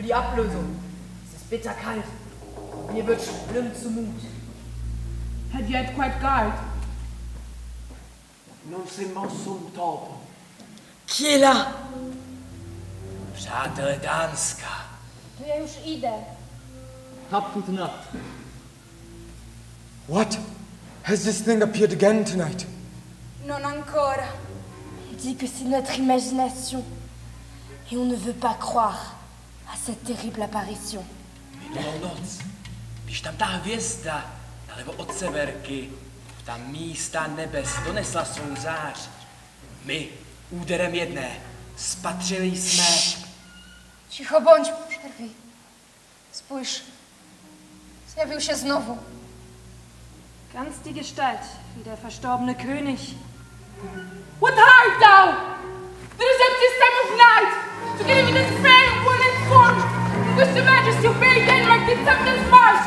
für die Ablösung. Es ist bitterkalt. Mir wird schlimm zumut. Had yet quite guard. Non si monsum topo. Est là Dánska. To ja już idę. Gute Nacht. What? Has this thing appeared again tonight? Non ancora. On dit que c'est notre imagination. Et on ne veut pas croire cette terrible apparition. Minulou noc, když tam ta hvězda nalevo od severky, ta místa nebes donesla svou zář, my úderem jedné spatřili jsme Cicho bądź, przerwij. Spójrz. Zjawił się znowu. Ganz die Gestalt, wie der verstorbene König. What art thou? At this time of night, together with this fair and woollen form, which the majesty obey again like the tempest march.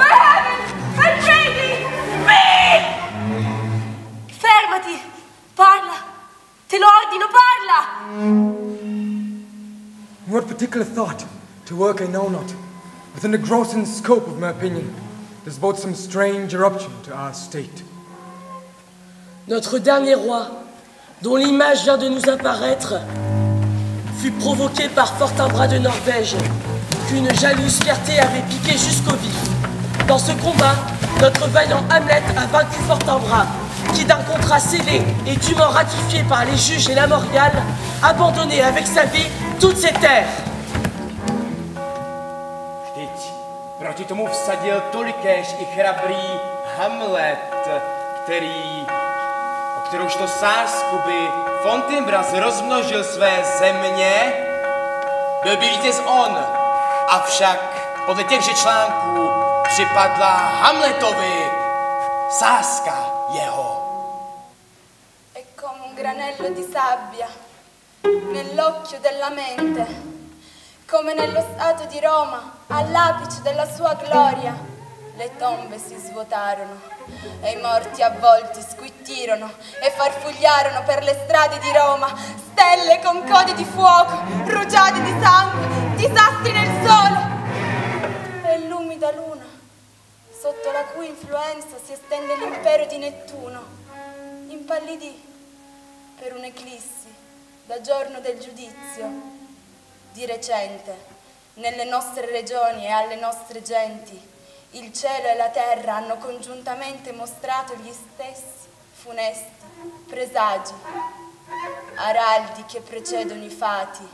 By heaven, I pray thee, speak! Fermati! Parla! Te lo ordino, parla! What particular thought? To work I know not. Within the grossing scope of my opinion, there's both some strange eruption to our state? Notre dernier roi, dont l'image vient de nous apparaître, fut provoqué par Fortinbras de Norvège, qu'une jalouse fierté avait piqué jusqu'au vif. Dans ce combat, notre vaillant Hamlet a vaincu Fortinbras, qui d'un contrat scellé et dûment ratifié par les juges et la Moriale, abandonnait avec sa vie toutes ses terres. Proti tomu i Hamlet, o to Fontinbras rozmnožil své země, byl by vítěz on, avšak podle těchže článků připadla Hamletovi sáska jeho. È come un granello di sabbia nell'occhio della mente, come nello stato di Roma, all'apice della sua gloria. Le tombe si svuotarono e i morti avvolti squittirono e farfugliarono per le strade di Roma, stelle con codi di fuoco, rugiadi di sangue, disastri nel sole. E l'umida luna, sotto la cui influenza si estende l'impero di Nettuno, impallidì per un'eclissi da giorno del giudizio. Di recente, nelle nostre regioni e alle nostre genti, il cielo e la terra hanno congiuntamente mostrato gli stessi funesti presagi, araldi che precedono i fati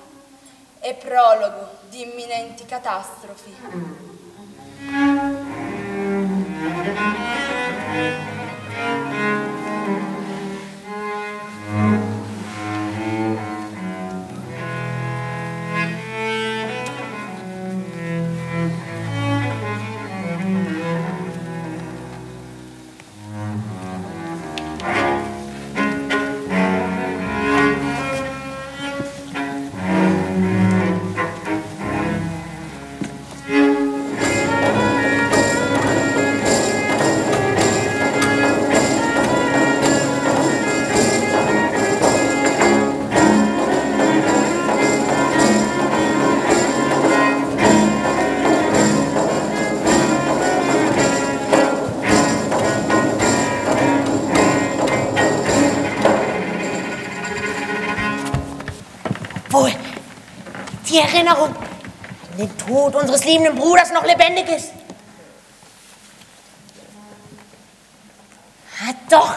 e prologo di imminenti catastrofi. Die Erinnerung an den Tod unseres liebenden Bruders noch lebendig ist. Hat doch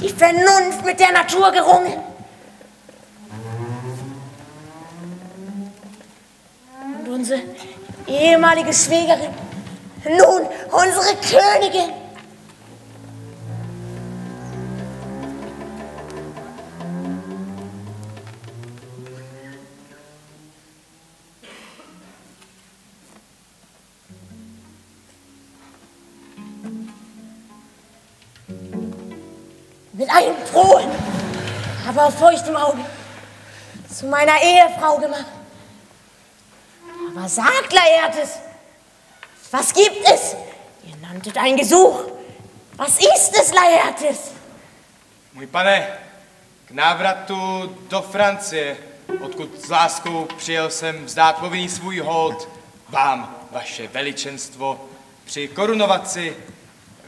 die Vernunft mit der Natur gerungen. Und unsere ehemalige Schwägerin, nun unsere Königin. Aber feuchtem Auge zu meiner Ehefrau gemacht. Aber sagt, Laertes, was gibt es? Ihr nanntet ein Gesuch, Was ist es, Laertes? Můj pane, k návratu do Francie, odkud s láskou přijel jsem vzdát povinný svůj hold vám, vaše veličenstvo, při korunovaci,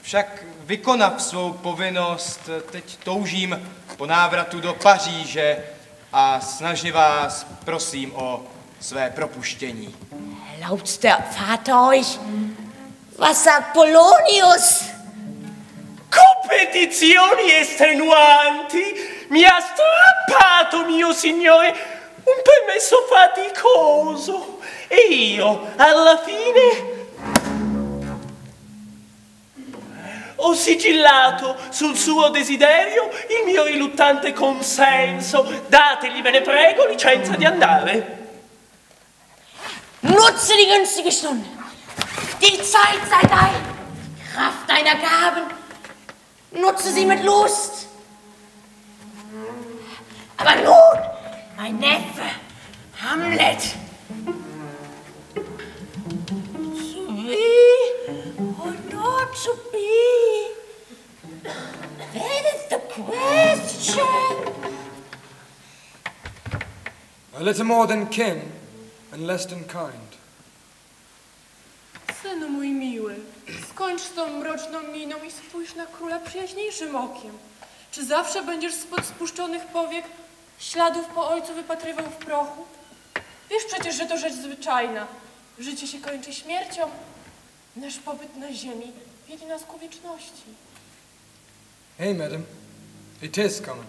však vykonav svou povinnost, teď toužím po návratu do Paříže a snažně vás prosím o své propuštění. Erlaubt der Vater euch? Was sagt Polonius? Competizioni estenuanti mi ha strappato, mio signore, un permesso faticoso. E io, alla fine, ho sigillato sul suo desiderio il mio riluttante consenso. Dategli, ve ne prego, licenza di andare. Nutze die günstige Stunde. Die Zeit sei dein. Die Kraft deiner Gaben. Nutze sie mit Lust. Aber nun, mein Neffe, Hamlet. To be not to be? That is the question. A little more than kin and less than kind. Synu mój miły, skończ z tą mroczną miną i spójrz na króla przyjaźniejszym okiem. Czy zawsze będziesz spod spuszczonych powiek śladów po ojcu wypatrywał w prochu? Wiesz przecież, że to rzecz zwyczajna. Życie się kończy śmiercią. Nasz pobyt na ziemi wiedzie nas ku wieczności. Hey, madam, it is coming.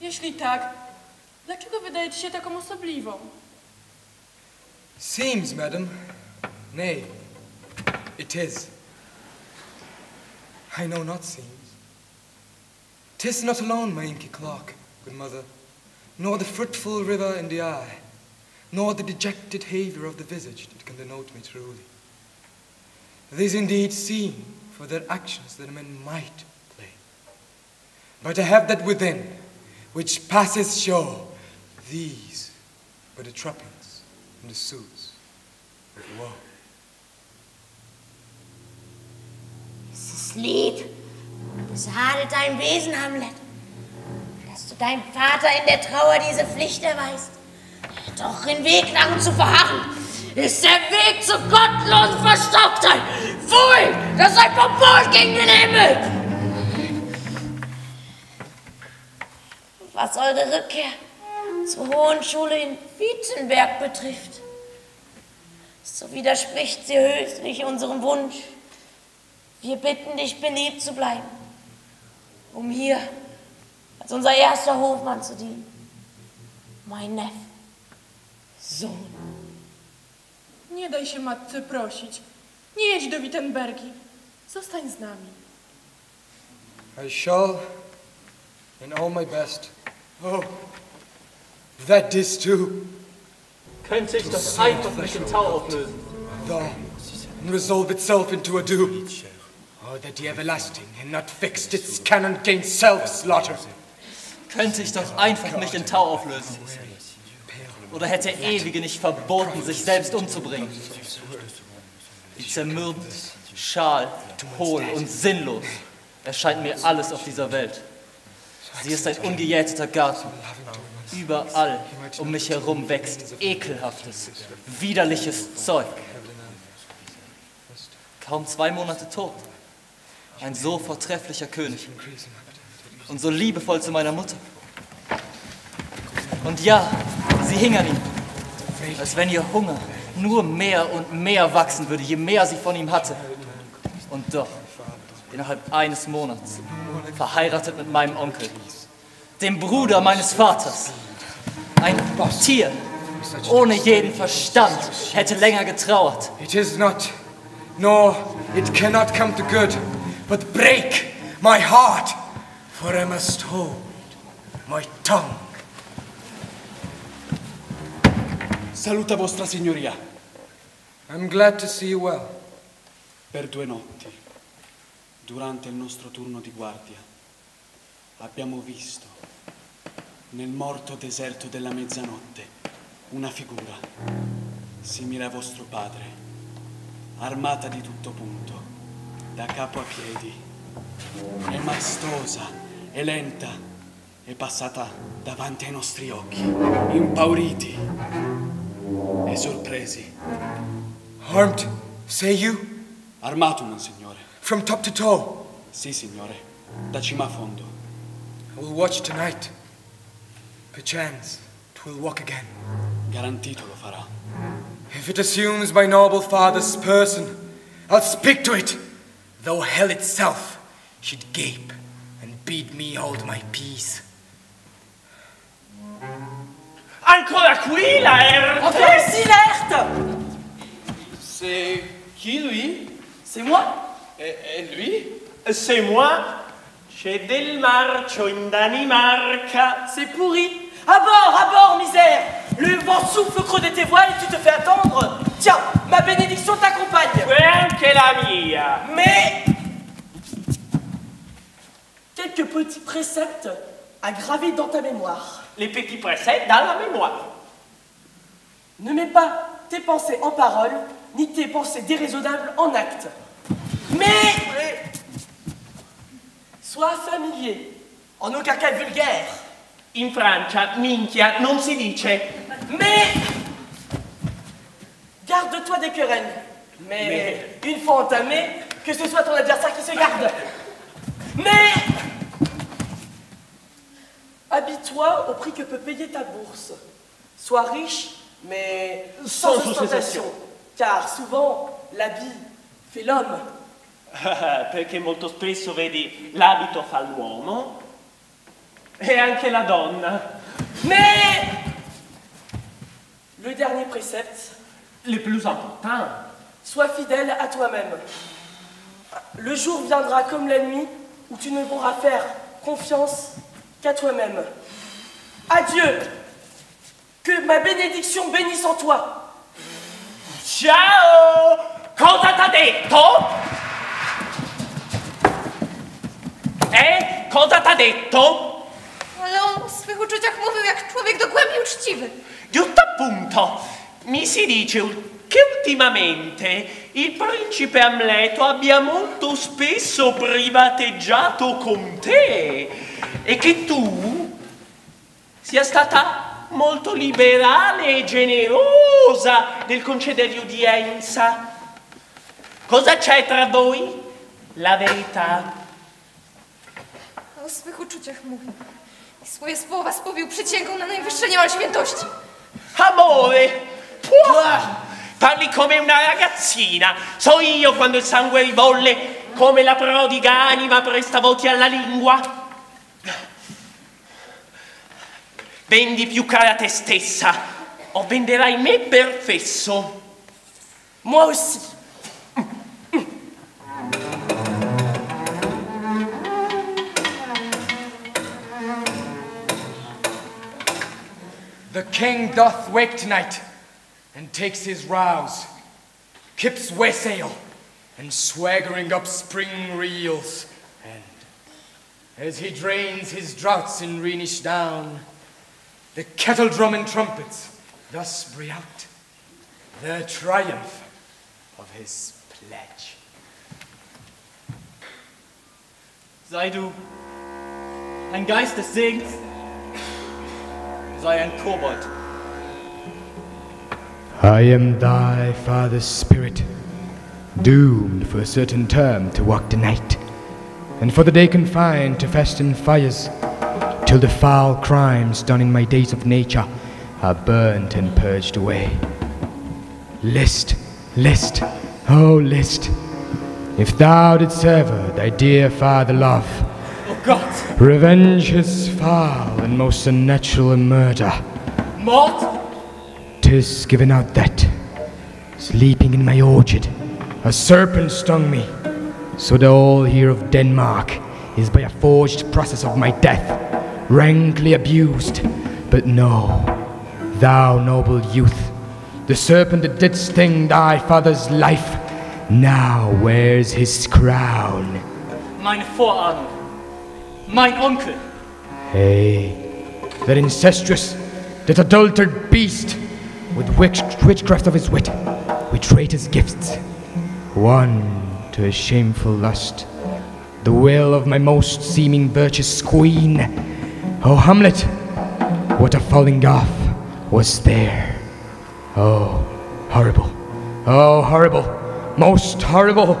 Jeśli tak, dlaczego wydaje ci się taką osobliwą? Seems, madam, nay, it is. I know not seems. Tis not alone my inky clock, good mother, nor the fruitful river in the eye, nor the dejected haver of the visage that can denote me truly. Is indeed seem for their actions that men might play. But I have that within which passes show, these are the trappings and the suits of woe. Dieses Lied besadelt dein Wesen, Hamlet, dass du deinem Vater in der Trauer diese Pflicht erweist. Doch Weg lang zu verharren, ist der Weg zur gottlosen Verstocktheit. Pfui, das sei Verbot gegen den Himmel. Was eure Rückkehr zur Hohen Schule in Wittenberg betrifft, so widerspricht sie höchstlich unserem Wunsch. Wir bitten dich, beliebt zu bleiben, um hier als unser erster Hofmann zu dienen. Mein Neffe, Sohn. Nie daj się matce prosić. Nie jedź do Wittenbergi. Zostań z nami. I shall, in all my best. Oh, that is too. Könnte ich doch einfach mich in Tau auflösen. And resolve itself into a dew. Oh, that the everlasting had not fixed its canon against self-slaughter. Könnte ich doch einfach mich in Tau auflösen. Oder hätte Ewige nicht verboten, sich selbst umzubringen. Wie zermürbend, schal, hohl und sinnlos erscheint mir alles auf dieser Welt. Sie ist ein ungejäteter Garten. Überall um mich herum wächst ekelhaftes, widerliches Zeug. Kaum zwei Monate tot. Ein so vortrefflicher König. Und so liebevoll zu meiner Mutter. Und ja, sie hing an ihm. Als wenn ihr Hunger nur mehr und mehr wachsen würde, je mehr sie von ihm hatte. Und doch, innerhalb eines Monats, verheiratet mit meinem Onkel, dem Bruder meines Vaters. Ein Tier, ohne jeden Verstand, hätte länger getrauert. It is not, nor it cannot come to good, but break my heart, for I must hold my tongue. Saluta vostra signoria. I'm glad to see you well. Per due notti, durante il nostro turno di guardia, abbiamo visto nel morto deserto della mezzanotte una figura simile a vostro padre, armata di tutto punto, da capo a piedi. È maestosa, è lenta, è passata davanti ai nostri occhi, impauriti e sorpresi. Armed, say you? Armato, monsignore. From top to toe? Sì, signore, da cima a fondo. I will watch tonight. Perchance, it will walk again. Garantito lo farà. If it assumes my noble father's person, I'll speak to it, though hell itself should gape and bid me hold my peace. Ancora qui, Laerte Merci, Laerte C'est qui, lui? C'est moi. Et, et lui? C'est moi. C'è del marcio in Danimarca. C'est pourri. À bord, à bord, misère. Le vent souffle au creux de tes voiles et tu te fais attendre. Tiens, ma bénédiction t'accompagne. Anche la mia. Mais quelques petits préceptes à graver dans ta mémoire. Les petits préceptes dans la mémoire. Ne mets pas tes pensées en paroles, ni tes pensées déraisonnables en actes. Mais sois familier, en aucun cas vulgaire. In Francia, minchia, non si dice. Mais garde-toi des querelles. Mais, une fois entamé, que ce soit ton adversaire qui se garde. Mais habille-toi au prix que peut payer ta bourse. Sois riche, mais sans, Sans ostentation. Car souvent, l'habit fait l'homme. Perché molto spesso vedi l'abito fa l'uomo e anche la donna. Mais le dernier précepte, Le plus important. sois fidèle à toi-même. Le jour viendra comme la nuit où tu ne pourras faire confiance qu'à toi-même. Adieu. Que ma bénédiction bénisse en toi. Ciao! Cosa t'ha detto? Eh? Cosa t'ha detto? Ale on w swych uczuciach mówił jak człowiek do głębi uczciwy. Giusto appunto, mi si dice che ultimamente il principe Amleto abbia molto spesso privateggiato con te e che tu sia stata molto liberale e generosa nel concedere udienza. Cosa c'è tra voi? La verità. O swych uczuciach mówił. I swoje słowa spowił przysięgą na najwyższe niemal świętości. Amore! Puah! Parli come una ragazzina. So io quando il sangue ribolle, come la prodiga anima presta voti alla lingua. Vendi più cara te stessa, o venderai me per fesso. Moi aussi. The king doth wake tonight and takes his rouse, kips wassail and swaggering up spring reels, and as he drains his draughts in Rhenish down, the kettle drum and trumpets thus bring out the triumph of his pledge. Sei du ein Geist des Segens, sei ein Kobold. I am thy father's spirit, doomed for a certain term to walk the night, and for the day confined to festen fires, till the foul crimes done in my days of nature are burnt and purged away. List, list, oh list, if thou didst ever thy dear father love, Oh Gott! revenge his foul and most unnatural murder. Mord? Tis given out that, sleeping in my orchard, a serpent stung me, so the all here of Denmark is by a forged process of my death, rankly abused. But no, thou noble youth, the serpent that did sting thy father's life, now wears his crown. Meine Vorahnung. Mein uncle. Hey, that incestuous, that adultered beast, with witch, witchcraft of his wit, betrayed his gifts. One to a shameful lust, the will of my most seeming virtuous queen. Oh, Hamlet, what a falling off was there! Oh, horrible! Oh, horrible! Most horrible!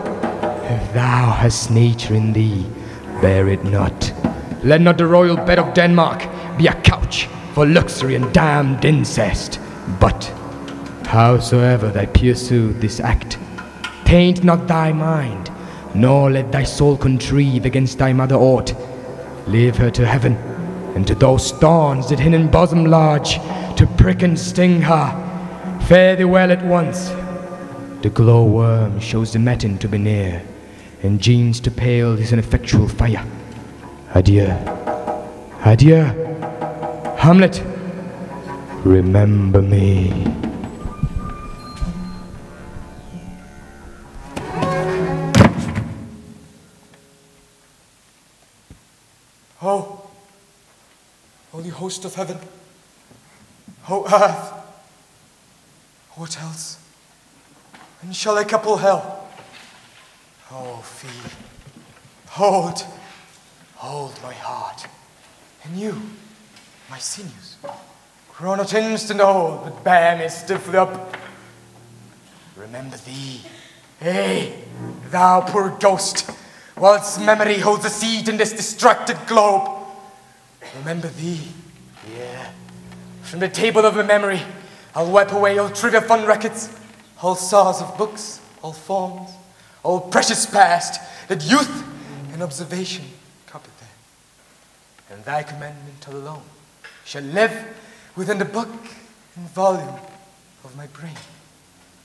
If thou hast nature in thee, bear it not. Let not the royal bed of Denmark be a couch for luxury and damned incest. But, howsoever thou pursue this act, taint not thy mind, nor let thy soul contrive against thy mother aught. Leave her to heaven, and to those thorns that in her bosom lodge, to prick and sting her. Fare thee well at once. The glow worm shows the matin to be near, and Jeans to pale his ineffectual fire. Adieu. Adieu. Hamlet, remember me. Oh, holy host of heaven, O earth, what else? And shall I couple hell? Oh, fee, hold, hold my heart, and you, my sinews, grow not to know, but bear me stiffly up. Remember thee, hey, thou poor ghost, whilst memory holds a seat in this distracted globe. Remember thee, yeah. From the table of my memory, I'll wipe away all trivia fund records, all saws of books, all forms, all precious past that youth and observation copied there. And thy commandment alone shall live within the book and volume of my brain,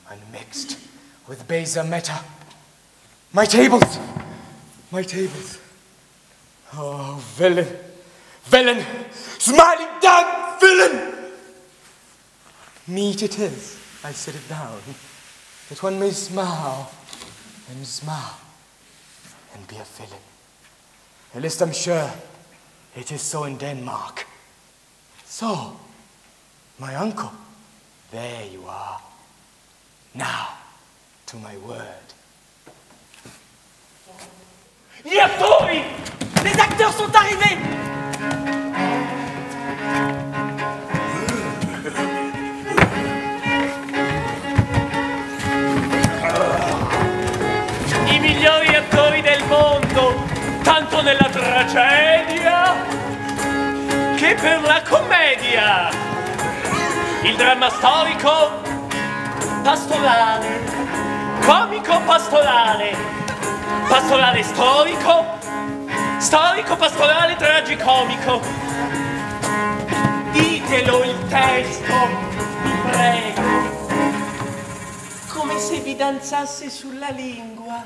unmixed with basa meta. My tables, my tables. Oh, villain, villain, smiling down villain! Meet it is, I set it down, that one may smile and smile and be a villain. At least I'm sure it is so in Denmark. So, my uncle, there you are. Now, to my word. Gli attori! Les acteurs sont arrivés I migliori attori del mondo, tanto nella tragedia che per la commedia. Il dramma storico, pastorale, comico pastorale, pastorale storico, storico pastorale tragicomico. Ditelo il testo, vi prego come se vi danzasse sulla lingua.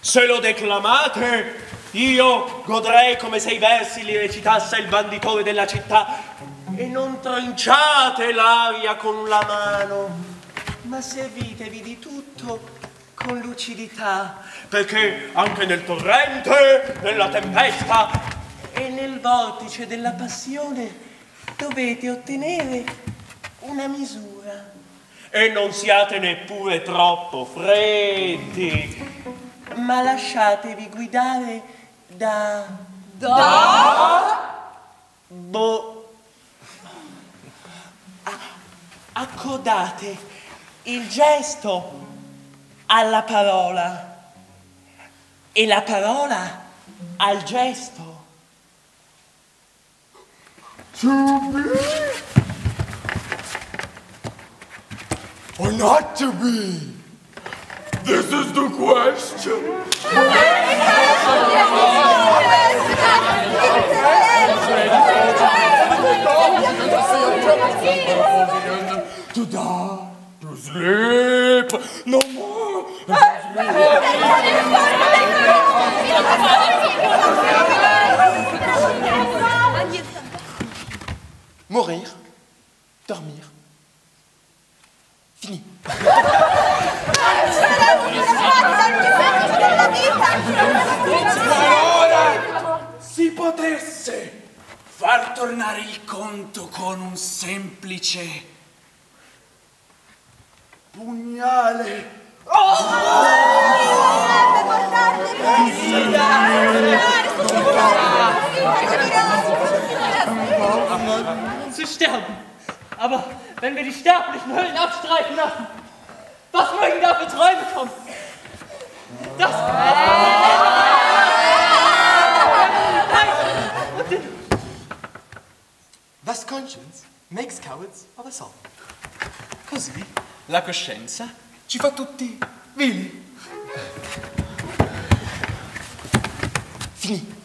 Se lo declamate, io godrei come se i versi li recitasse il banditore della città. E non trinciate l'aria con la mano, ma servitevi di tutto con lucidità, perché anche nel torrente, nella tempesta e nel vortice della passione dovete ottenere una misura e non siate neppure troppo freddi, ma lasciatevi guidare da... Da? Boh. A- accodate il gesto alla parola e la parola al gesto. To be or not to be? This is the question. To die, to sleep, no more. Mourir, dormir, fini. Allora, si potesse far tornare il conto con un semplice pugnale. Oh! Zu sterben. Aber wenn wir die sterblichen Hüllen abstreifen lassen, was mögen da für Träume kommen? Das. Thus conscience makes cowards of us all. Così la coscienza Ci fa tutti vili. Fini.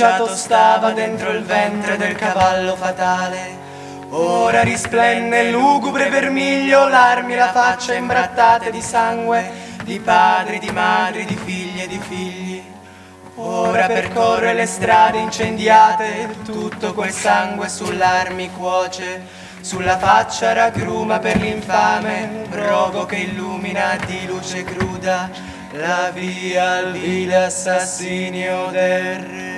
Accucciato stava dentro il ventre del cavallo fatale. Ora risplende lugubre vermiglio l'armi la faccia imbrattate di sangue, di padri, di madri, di figli e di figli. Ora percorre le strade incendiate, tutto quel sangue sull'armi cuoce, sulla faccia raggruma per l'infame rogo che illumina di luce cruda la via al vile assassinio del re.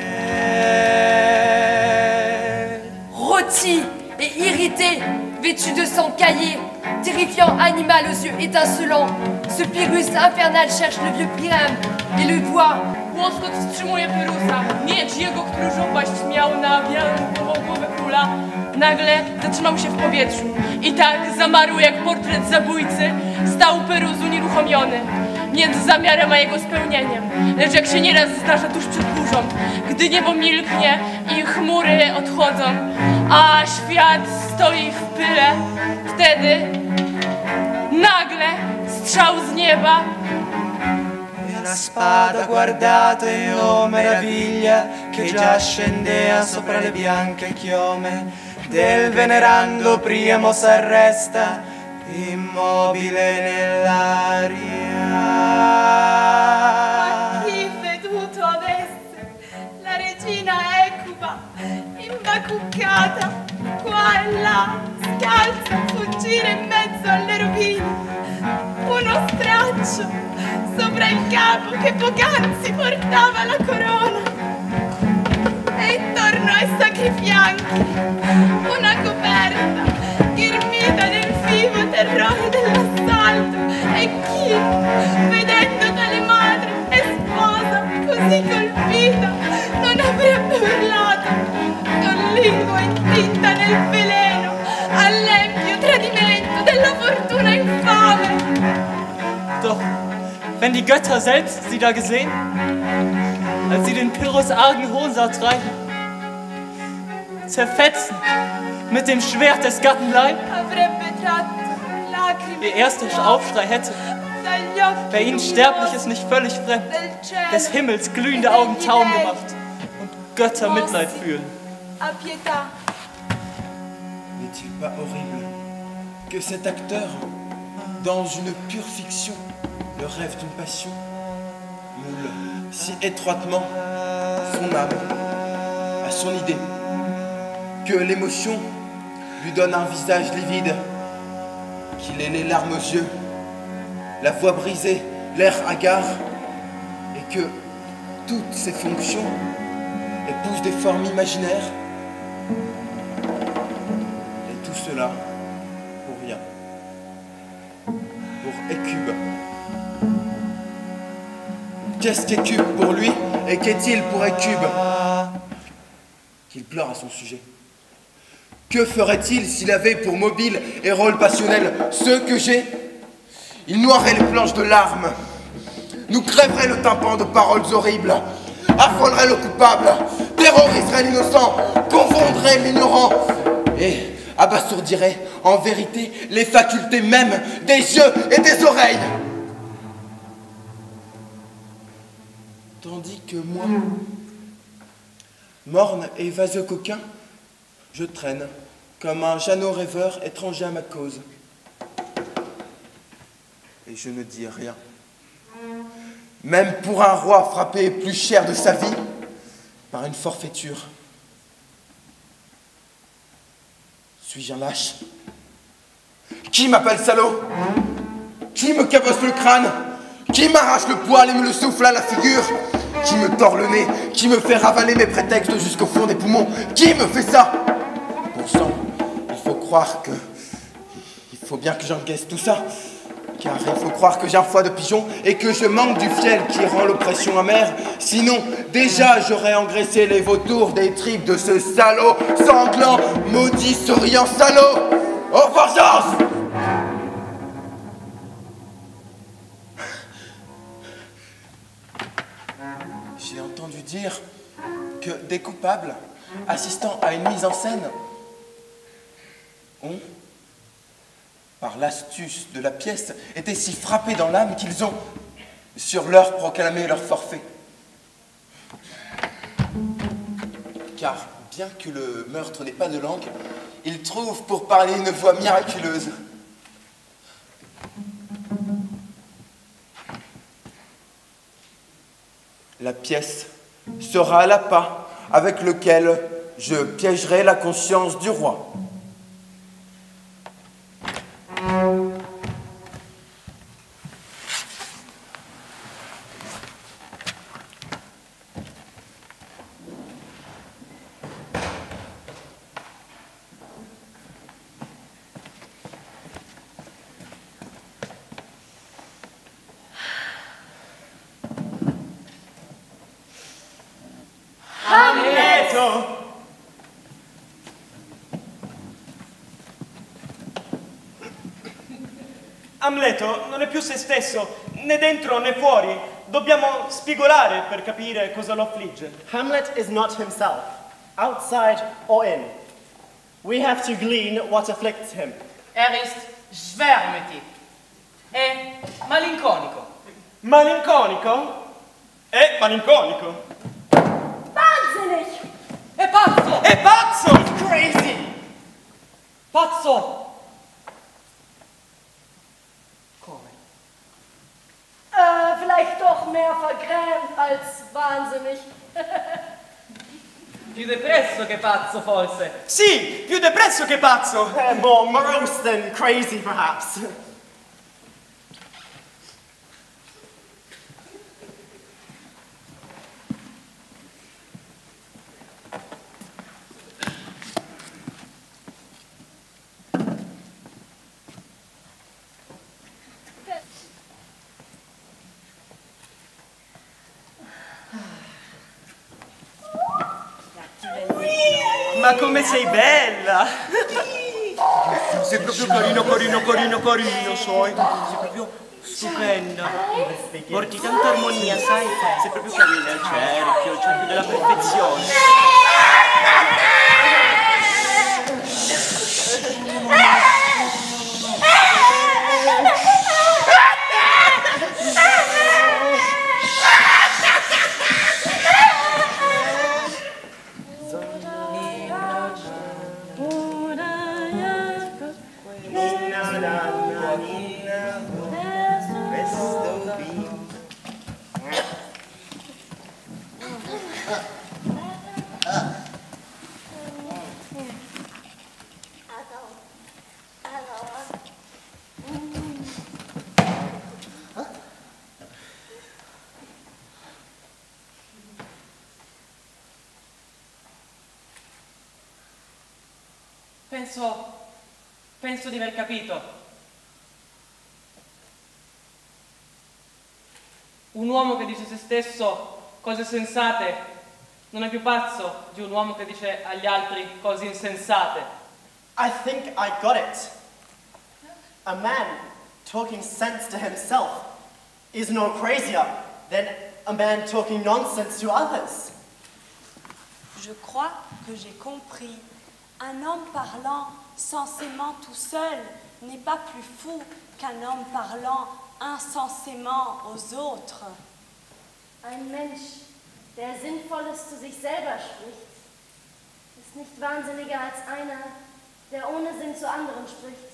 Rôti et irrité, vêtu de sang caillé, terrifiant animal aux yeux étincelants, ce Pyrrhus infernal cherche le vieux Priam et le voit. Łoskot wstrzymuje Pyrusa. Miecz jego, który żąbaść miał na głową głowę króla, nagle zatrzymał się w powietrzu. I tak zamarły jak portret zabójcy, stał Pyrus unieruchomiony między zamiarem a jego spełnieniem. Lecz jak się nieraz zdarza tuż przed burzą, gdy niebo milknie i chmury odchodzą, a świat stoi w pyle, wtedy nagle strzał z nieba La spada guardate, oh meraviglia, che già scendea sopra le bianche chiome del venerando Priamo s'arresta, immobile nell'aria. Chi veduto avesse la regina Ecuba imbacuccata qua e là, scalza, fuggire in mezzo alle rovine. Uno straccio sopra il capo che poc'anzi portava la corona. E intorno ai sacri fianchi una coperta ghirmita nel vivo terrore chi, vedendo tale madre e sposa così colpita, non avrebbe urlato con lingua intinta nel veleno all'empio tradimento della fortuna infame. Doch, wenn die Götter selbst sie da gesehen, als sie den Pyrrhus argen Hohnsau treiben, zerfetzen mit dem Schwert des Gattenleib, Avrebbe tratto ihr erster Aufschrei hätte, wäre ihnen Sterbliches nicht völlig fremd, des Himmels glühende Augen taum gemacht und Götter Mitleid fühlen. N'est-il pas horrible que cet acteur, dans une pure fiction, le rêve d'une passion, moule si étroitement son âme à son idée, que l'émotion lui donne un visage livide, qu'il ait les larmes aux yeux, la voix brisée, l'air hagard, et que, toutes ses fonctions, épouse des formes imaginaires. Et tout cela pour rien. Pour Écube. Qu'est-ce qu'Écube pour lui et qu'est-il pour Écube? Qu'il pleure à son sujet. Que ferait-il s'il avait pour mobile et rôle passionnel ce que j'ai? Il noierait les planches de larmes, nous crèverait le tympan de paroles horribles, affolerait le coupable, terroriserait l'innocent, confondrait l'ignorant et abasourdirait en vérité les facultés mêmes des yeux et des oreilles. Tandis que moi, morne et vaseux coquin, je traîne comme un Jeannot rêveur étranger à ma cause. Et je ne dis rien. Même pour un roi frappé plus cher de sa vie par une forfaiture. Suis-je un lâche? Qui m'appelle salaud? Qui me cabosse le crâne? Qui m'arrache le poil et me le souffle à la figure? Qui me tord le nez? Qui me fait ravaler mes prétextes jusqu'au fond des poumons? Qui me fait ça? Faut croire que... Il faut bien que j'encaisse tout ça. Car il faut croire que j'ai un foie de pigeon et que je manque du fiel qui rend l'oppression amère. Sinon, déjà j'aurais engraissé les vautours des tripes de ce salaud sanglant, maudit souriant salaud. Oh vengeance J'ai entendu dire que des coupables, assistant à une mise en scène, ont par l'astuce de la pièce, étaient si frappés dans l'âme qu'ils ont, sur l'heure, proclamé leur forfait. Car, bien que le meurtre n'ait pas de langue, ils trouvent pour parler une voix miraculeuse. La pièce sera l'appât avec lequel je piégerai la conscience du roi. Amleto non è più se stesso, né dentro né fuori. Dobbiamo spigolare per capire cosa lo affligge. Hamlet is not himself, outside or in. We have to glean what afflicts him. Er ist schwermütig. È malinconico. Malinconico? È malinconico. Wahnsinnig! È pazzo! È pazzo! Crazy! Pazzo! Als wahnsinnig. Più depresso che pazzo, forse. Sì, più depresso che pazzo. Uh, more morose than crazy, perhaps. Come sei bella! Sei proprio carino, carino, carino, carino, sai? Sei proprio stupenda. Porti tanta armonia, sai? Sei proprio carina al cerchio, il cerchio della perfezione. Oh, penso di aver capito. Un uomo che dice a se stesso cose sensate non è più pazzo di un uomo che dice agli altri cose insensate. I think I got it. A man talking sense to himself is no crazier than a man talking nonsense to others. Je crois que j'ai compris. Un homme parlant sensément tout seul n'est pas plus fou qu'un homme parlant insensément aux autres. Ein Mensch, der Sinnvolles zu sich selber spricht, ist nicht wahnsinniger als einer, der ohne Sinn zu anderen spricht.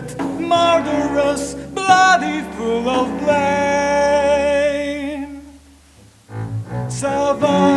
Perjurate, murderous, bloody, full of blame. Savage,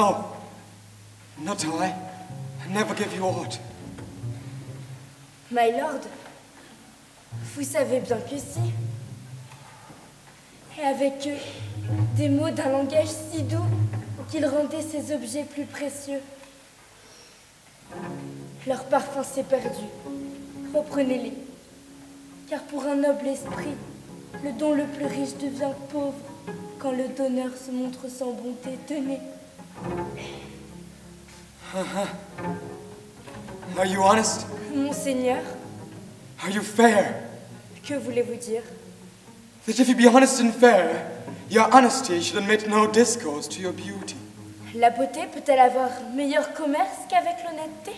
No, not I. I never give you aught. My lord, vous savez bien que si. Et avec eux, des mots d'un langage si doux qu'ils rendaient ces objets plus précieux. Leur parfum s'est perdu. Reprenez-les. Car pour un noble esprit, le don le plus riche devient pauvre quand le donneur se montre sans bonté. Tenez. Are you honest? Monseigneur, Are you fair? que voulez-vous dire That if you be honest and fair, your honesty should admit no discourse to your beauty. La beauté peut-elle avoir meilleur commerce qu'avec l'honnêteté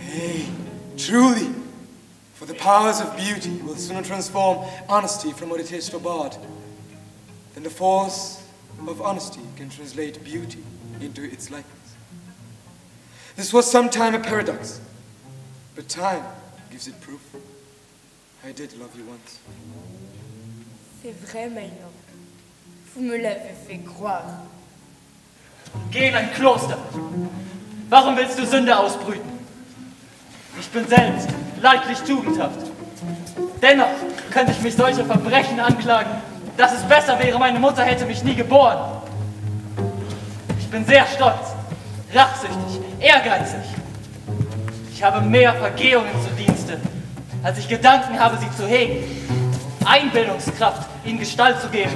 Hey, truly, for the powers of beauty will sooner transform honesty from what it is forbade than the force of honesty can translate beauty into its likeness. This was sometime a paradox, but time gives it proof. I did love you once. C'est vrai, my lord. Vous me l'avez fait croire. Geh in ein Kloster. Warum willst du Sünde ausbrüten? Ich bin selbst leidlich tugendhaft. Dennoch könnte ich mich solcher Verbrechen anklagen, dass es besser wäre, meine Mutter hätte mich nie geboren. Ich bin sehr stolz, rachsüchtig, ehrgeizig. Ich habe mehr Vergehungen zu Dienste, als ich Gedanken habe, sie zu hegen. Einbildungskraft, ihnen Gestalt zu geben.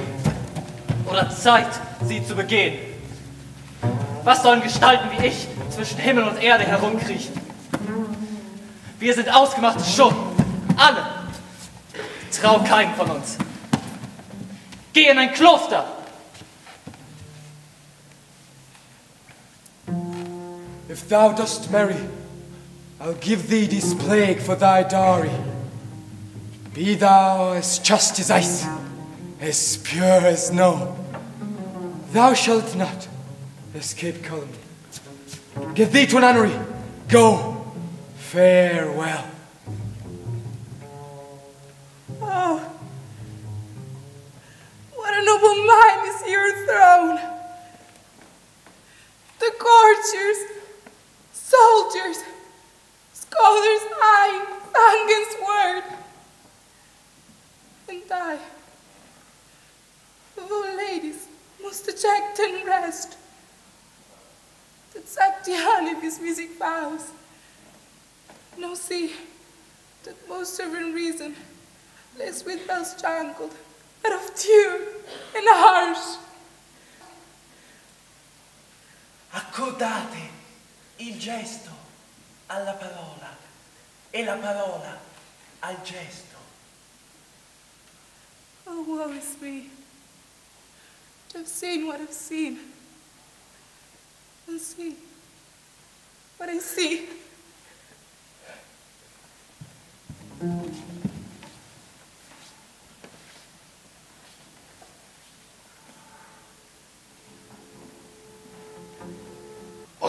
Oder Zeit, sie zu begehen. Was sollen Gestalten wie ich zwischen Himmel und Erde herumkriechen? Wir sind ausgemachte Schutten. Alle. Trau keinen von uns. Geh in ein Kloster. If thou dost marry, I'll give thee this plague for thy dowry. Be thou as just as ice, as pure as snow. Thou shalt not escape calumny. Get thee to a nunnery. Go. Farewell. Noble mind is your throne! The courtiers, soldiers, scholars eyeing Fangen's word. And I, of all ladies, must eject and rest, that Satyani his music vows. No see, that most sovereign reason lays with bells jangled, out of tune and harsh. Accodate il gesto alla parola e la parola al gesto. Oh, woe is me, to have seen what I've seen, and see what I see.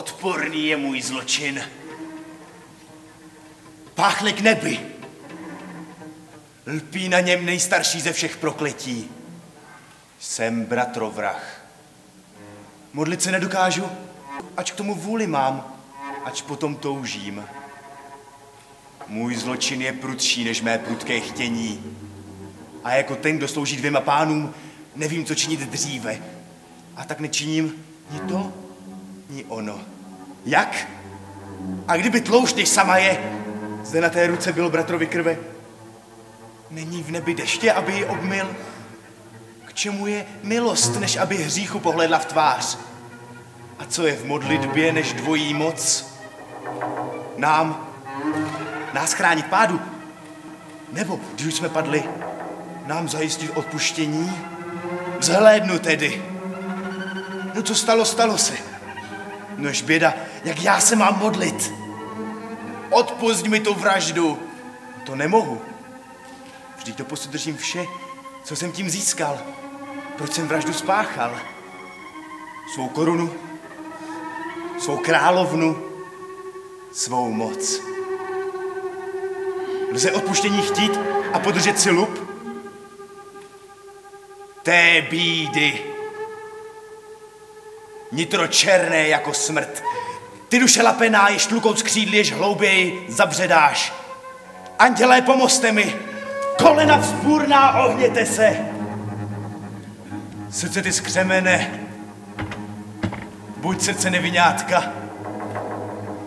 Odporný je můj zločin. Páchne k nebi. Lpí na něm nejstarší ze všech prokletí. Jsem bratrovrah. Modlit se nedokážu, ač k tomu vůli mám, ač potom toužím. Můj zločin je prudší než mé prudké chtění. A jako ten, kdo slouží dvěma pánům, nevím, co činit dříve. A tak nečiním ni to, ni ono. Jak? A kdyby tloušť sama je, zde na té ruce bylo bratrovi krve. Není v nebi deště, aby ji obmyl? K čemu je milost, než aby hříchu pohledla v tvář? A co je v modlitbě než dvojí moc? Nám, nás chránit pádu? Nebo, když už jsme padli, nám zajistit odpuštění? Vzhlédnu tedy. No co stalo, stalo se. Nož běda, jak já se mám modlit. Odpust mi tu vraždu. To nemohu. Vždyť to posud držím vše, co jsem tím získal. Proč jsem vraždu spáchal? Svou korunu, svou královnu, svou moc. Lze odpuštění chtít a podržet si lup? Té bídy. Nitro černé jako smrt. Ty duše lapená, jež tlukou z křídly, jež hlouběji zabředáš. Andělé, pomozte mi. Kolena vzpůrná, ohněte se. Srdce ty skřemene. Buď srdce nevinátka.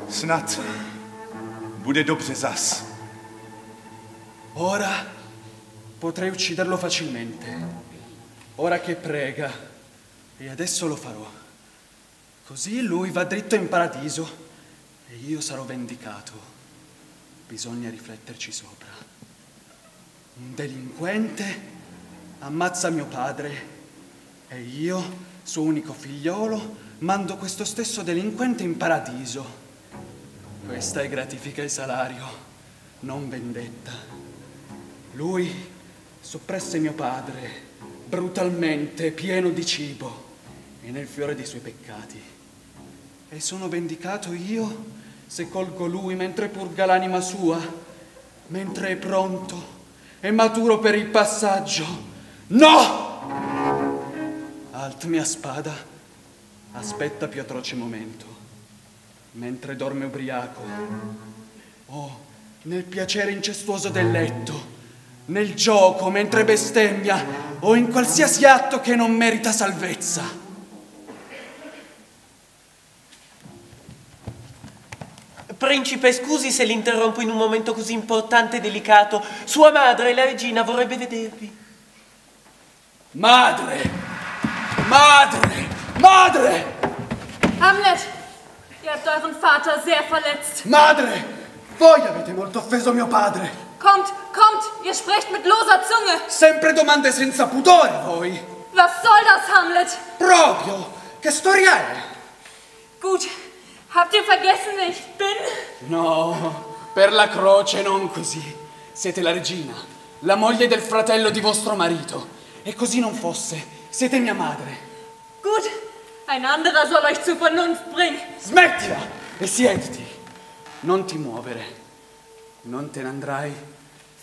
Snad bude dobře zas. Ora potrei ucciderlo facilmente. Ora che prega. E adesso lo farò. Così lui va dritto in paradiso e io sarò vendicato. Bisogna rifletterci sopra. Un delinquente ammazza mio padre e io, suo unico figliolo, mando questo stesso delinquente in paradiso. Questa è gratifica il salario, non vendetta. Lui soppresse mio padre brutalmente, pieno di cibo e nel fiore dei suoi peccati. E sono vendicato io se colgo lui mentre purga l'anima sua, mentre è pronto e maturo per il passaggio. No! Alt mia spada, aspetta più atroce momento, mentre dorme ubriaco. Oh, nel piacere incestuoso del letto, nel gioco mentre bestemmia o in qualsiasi atto che non merita salvezza. Principe, scusi se l'interrompo in un momento così importante e delicato. Sua madre, la regina, vorrebbe vedervi. Madre! Madre! Madre! Hamlet, ihr habt euren Vater sehr verletzt. Madre! Voi avete molto offeso mio padre. Kommt, kommt, ihr sprecht mit loser Zunge. Sempre domande senza pudore voi. Was soll das, Hamlet? Proprio! Che storia è? Gut, habt ihr vergessen, wer ich bin? No, per la croce non così. Siete la regina, la moglie del fratello di vostro marito. E così non fosse, siete mia madre. Gut, ein anderer soll euch zur Vernunft bringen. Smettila e siediti. Non ti muovere. Non te ne andrai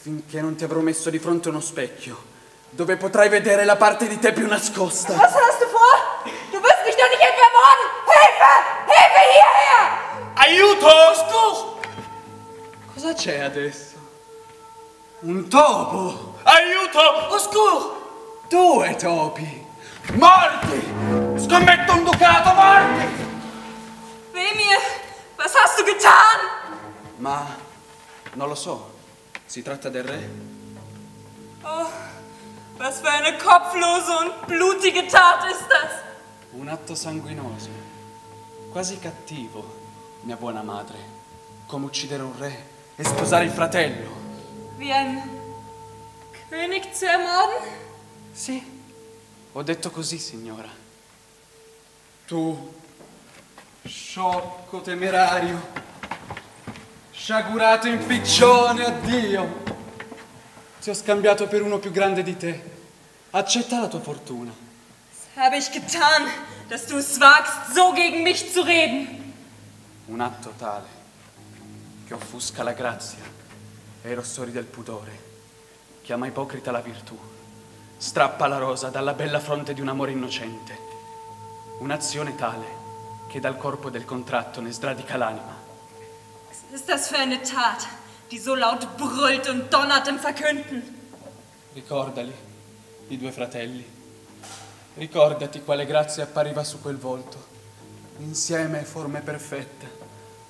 finché non ti avrò messo di fronte uno specchio, dove potrai vedere la parte di te più nascosta. Was hast du vor? Du doch nicht etwa morden! Hilfe! Hilfe hierher! Aiuto! Cosa c'è adesso? Un topo! Aiuto! Oscur! Due topi! Morti! Scommetto un ducato, morti! Wemir, was hast du getan? Ma non lo so. Si tratta del re? Oh, was für eine kopflose und blutige Tat ist das? Un atto sanguinoso, quasi cattivo, mia buona madre, come uccidere un re e sposare il fratello. Wie ein König zu ermorden? Sì, ho detto così, signora. Tu, sciocco temerario, sciagurato impiccione, addio. Ti ho scambiato per uno più grande di te. Accetta la tua fortuna. Habe ich getan, dass du es wagst, so gegen mich zu reden? Un atto tale che offusca la grazia e i rossori del pudore, chiama ipocrita la virtù, strappa la rosa dalla bella fronte di un amore innocente. Un'azione tale che dal corpo del contratto ne sradica l'anima. Was ist das für eine Tat, die so laut brüllt und donnert im Verkünden? Ricordali, i due fratelli. Ricordati quale grazia appariva su quel volto, insieme e forme perfette,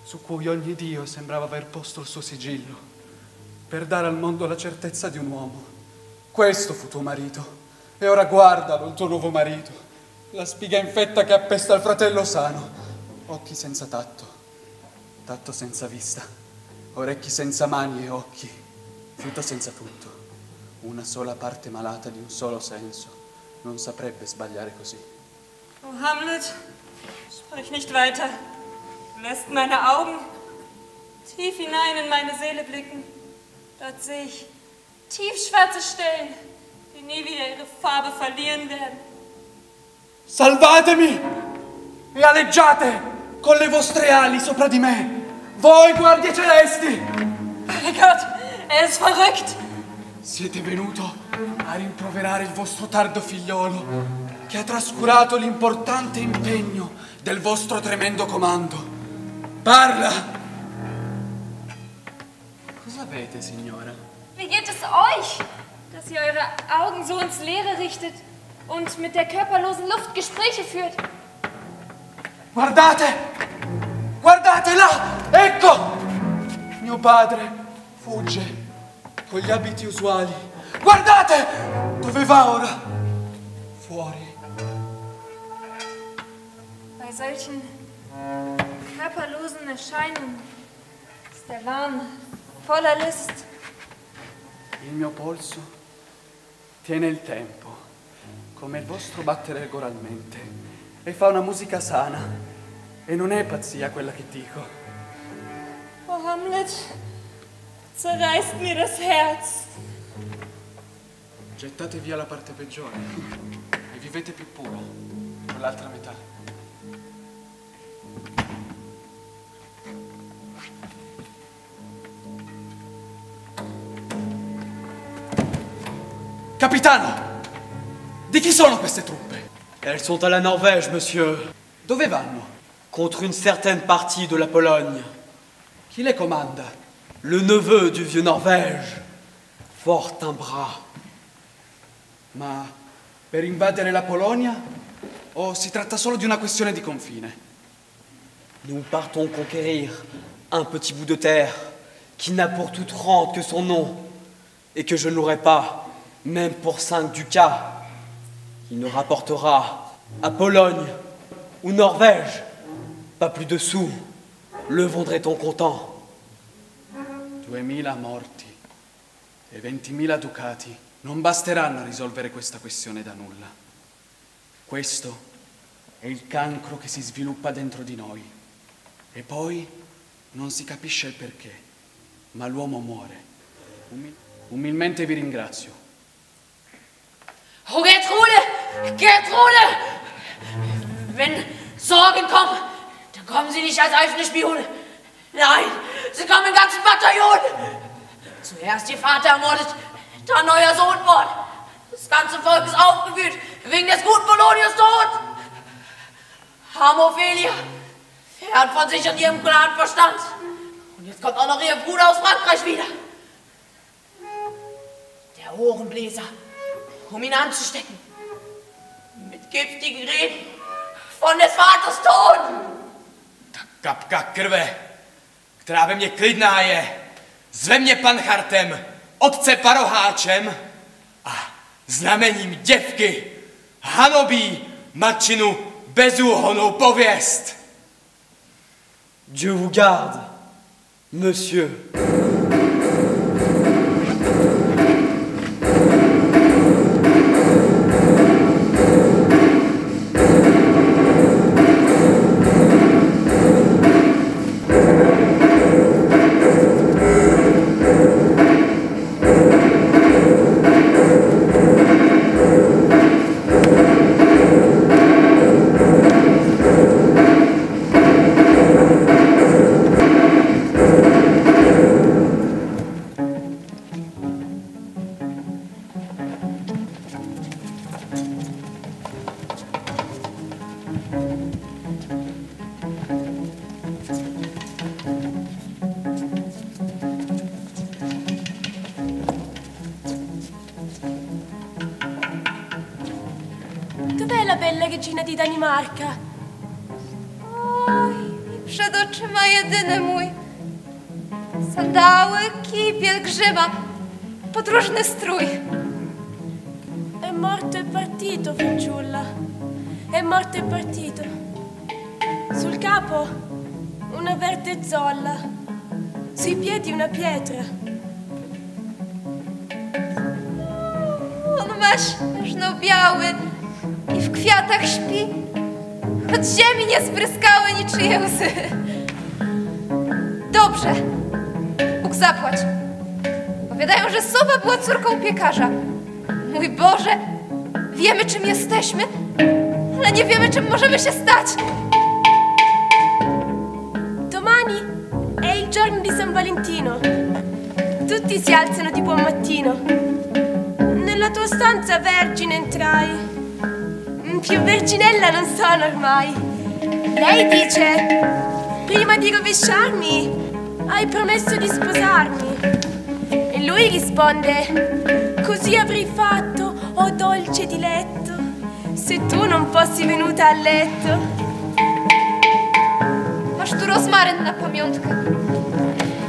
su cui ogni dio sembrava aver posto il suo sigillo, per dare al mondo la certezza di un uomo. Questo fu tuo marito, e ora guardalo, il tuo nuovo marito, la spiga infetta che appesta il fratello sano, occhi senza tatto, tatto senza vista, orecchi senza mani e occhi, tutto senza tutto, una sola parte malata di un solo senso. Non saprebbe sbagliare così. Oh Hamlet, sprich nicht weiter. Du lässt meine Augen tief hinein in meine Seele blicken. Dort sehe ich tiefschwarze Stellen, die nie wieder ihre Farbe verlieren werden. Salvatemi e aleggiate con le vostre ali sopra di me, voi guardie celesti! Herrgott, er ist verrückt! Siete venuto a rimproverare il vostro tardo figliolo che ha trascurato l'importante impegno del vostro tremendo comando. Parla! Cosa avete, signora? Wie geht es euch, dass ihr eure Augen so ins Leere richtet und mit der körperlosen Luft Gespräche führt? Guardate! Guardate là! Ecco! Mio padre fugge con gli abiti usuali. Guardate! Dove va ora? Fuori. Bei solchen körperlosen Erscheinungen ist der Wahn voller List. Il mio polso tiene il tempo, come il vostro battere regolarmente, e fa una musica sana. E non è pazzia quella che dico. Oh Hamlet, Zerreißt mir das Herz. Gettate via la parte peggiore e vivete più puro con l'altra metà. Capitano! Di chi sono queste truppe? Elles sont à la Norvège, monsieur. Dove vanno? Contro une certaine partie de la Pologne. Chi le comanda? Le neveu du vieux Norvège, Fortinbras. Ma per invadere la Polonia? O si tratta solo di una questione di confine? Nous partons conquérir un petit bout de terre qui n'a pour toute rente que son nom et que je ne l'aurai pas, même pour cinq ducats. Il ne rapportera à Pologne ou Norvège pas plus de sous. Le vendrait-on content 2000 morti e 20.000 ducati non basteranno a risolvere questa questione da nulla. Questo è il cancro che si sviluppa dentro di noi. E poi non si capisce il perché, ma l'uomo muore. Umil- umilmente vi ringrazio. Oh, Gertrude! Gertrude! Wenn Sorgen kommen, dann kommen sie nicht als eiserne Spione. Nein, sie kommen im ganzen Bataillon. Zuerst ihr Vater ermordet, dann euer Sohn mord. Das ganze Volk ist aufgewühlt wegen des guten Polonius Tod. Hamophelia fährt von sich und ihrem klaren Verstand. Und jetzt kommt auch noch ihr Bruder aus Frankreich wieder. Der Ohrenbläser, um ihn anzustecken. Mit giftigen Reden von des Vaters Tod. Kapka krve, která ve mně klidná je, zve mě pan Chartem, otce paroháčem a znamením děvky hanobí matčinu bezúhonou pověst. Dieu vous garde, monsieur. Bella regina di Danimarca? Oj, przed oczyma jedyny mój. Sandały, kij pielgrzyma, podróżny strój. È morto e partito, fanciulla. È morto e partito. Sul capo una verde zolla. Sui piedi una pietra. On ma śnieżno biały i w kwiatach śpi, choć ziemi nie spryskały niczyje łzy. Dobrze, Bóg zapłać. Powiadają, że sowa była córką piekarza. Mój Boże, wiemy czym jesteśmy, ale nie wiemy czym możemy się stać. Domani è il giorno di San Valentino. Tutti si alzano di buon mattino. Nella tua stanza, vergine, entrai. Più verginella non sono ormai. Lei dice, prima di rovesciarmi, hai promesso di sposarmi. E lui risponde, così avrei fatto, o dolce diletto, se tu non fossi venuta a letto. Masz tu rozmaryn na pamiątkę.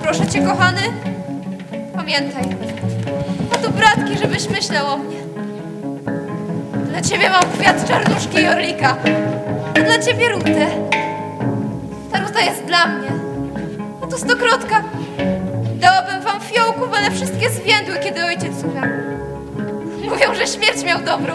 Proszę cię, kochany, pamiętaj. A tu bratki, żebyś myślał o mnie. Ciebie mam kwiat czarnuszki i orlika, a dla ciebie rutę. Ta ruta jest dla mnie. A tu stokrotka. Dałabym wam fiołków, ale wszystkie zwiędły, kiedy ojciec umarł. Mówią, że śmierć miał dobrą.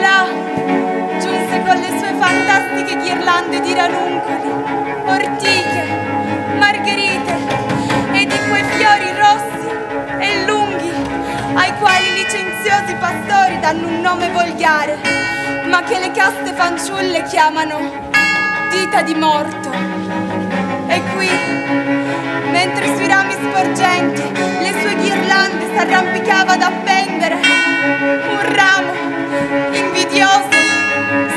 Là giunse con le sue fantastiche ghirlande di ranuncoli, ortiche, margherite e di quei fiori rossi e lunghi ai quali i licenziosi pastori danno un nome volgare, ma che le caste fanciulle chiamano dita di morto. E qui, mentre sui rami sporgenti le sue ghirlande s'arrampicava ad appendere, un ramo invidioso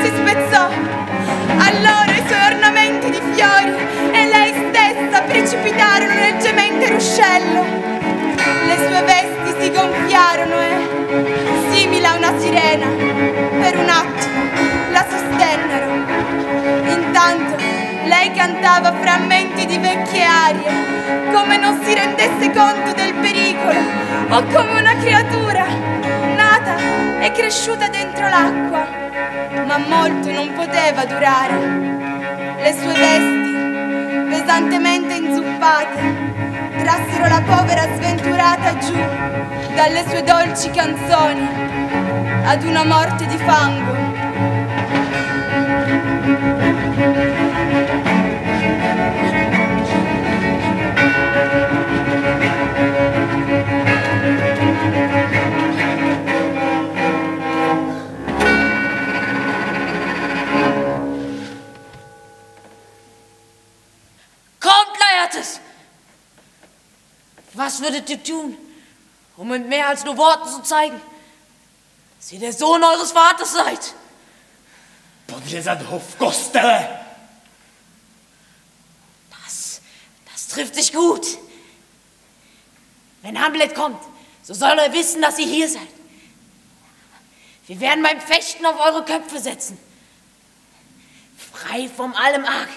si spezzò. Allora i suoi ornamenti di fiori e lei stessa precipitarono nel gemente ruscello. Le sue vesti si gonfiarono e, simile a una sirena, per un attimo la sostennero. Intanto lei cantava frammenti di vecchie arie, come non si rendesse conto del pericolo, o come una creatura e cresciuta dentro l'acqua. Ma molto non poteva durare. Le sue vesti, pesantemente inzuppate, trassero la povera sventurata giù dalle sue dolci canzoni ad una morte di fango. Würdet ihr tun, um mit mehr als nur Worten zu zeigen, dass ihr der Sohn eures Vaters seid? Podřezat ho v kostele! Das, das trifft sich gut. Wenn Hamlet kommt, so soll er wissen, dass ihr hier seid. Wir werden beim Fechten auf eure Köpfe setzen. Frei vom allem Arg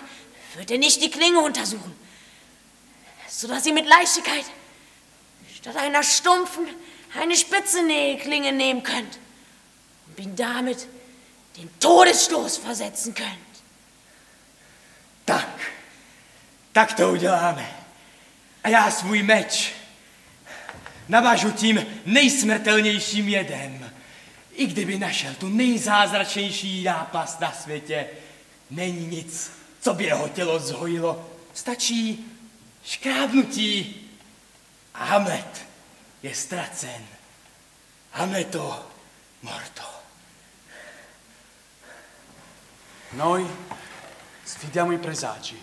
wird er nicht die Klinge untersuchen, sodass ihr mit Leichtigkeit statt einer stumpfen eine spitze Nähklinge nehmen könnt und ihn damit den Todesstoß versetzen könnt. Tak, tak to uděláme. A já svůj meč navažu tím nejsmrtelnějším jedem. I kdyby našel tu nejzázračnější náplast na světě, není nic, co by jeho tělo zhojilo. Stačí škrábnutí Hamlet je ztracen. Hamleto morto. Noi sfidiamo i presagi.